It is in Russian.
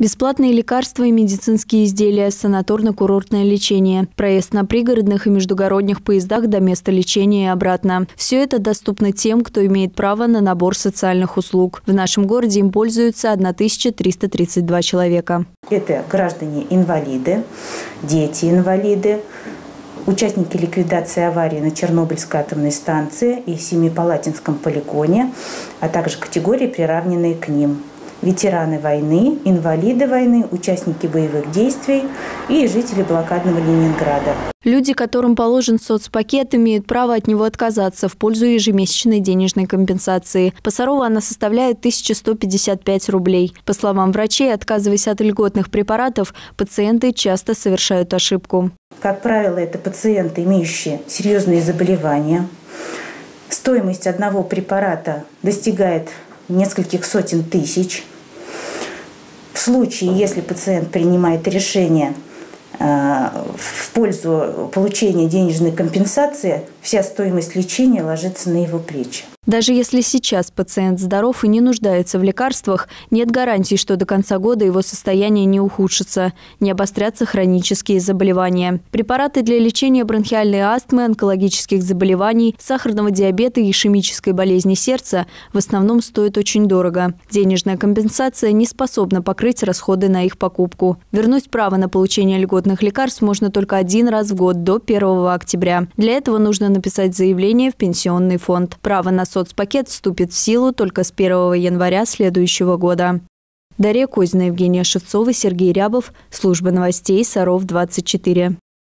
Бесплатные лекарства и медицинские изделия, санаторно-курортное лечение, проезд на пригородных и междугородних поездах до места лечения и обратно. Все это доступно тем, кто имеет право на набор социальных услуг. В нашем городе им пользуются 1332 человека. Это граждане-инвалиды, дети-инвалиды, участники ликвидации аварии на Чернобыльской атомной станции и Семипалатинском полигоне, а также категории, приравненные к ним – ветераны войны, инвалиды войны, участники боевых действий и жители блокадного Ленинграда. Люди, которым положен соцпакет, имеют право от него отказаться в пользу ежемесячной денежной компенсации. По Сарову она составляет 1155 рублей. По словам врачей, отказываясь от льготных препаратов, пациенты часто совершают ошибку. Как правило, это пациенты, имеющие серьезные заболевания. Стоимость одного препарата достигает нескольких сотен тысяч. В случае, если пациент принимает решение э, в пользу получения денежной компенсации, вся стоимость лечения ложится на его плечи. Даже если сейчас пациент здоров и не нуждается в лекарствах, нет гарантии, что до конца года его состояние не ухудшится, не обострятся хронические заболевания. Препараты для лечения бронхиальной астмы, онкологических заболеваний, сахарного диабета и ишемической болезни сердца в основном стоят очень дорого. Денежная компенсация не способна покрыть расходы на их покупку. Вернуть право на получение льготных лекарств можно только один раз в год до 1 октября. Для этого нужно написать заявление в пенсионный фонд. Право на соцпакет вступит в силу только с 1 января следующего года. Дарья Козина, Евгения Шевцова, Сергей Рябов. Служба новостей Саров 24.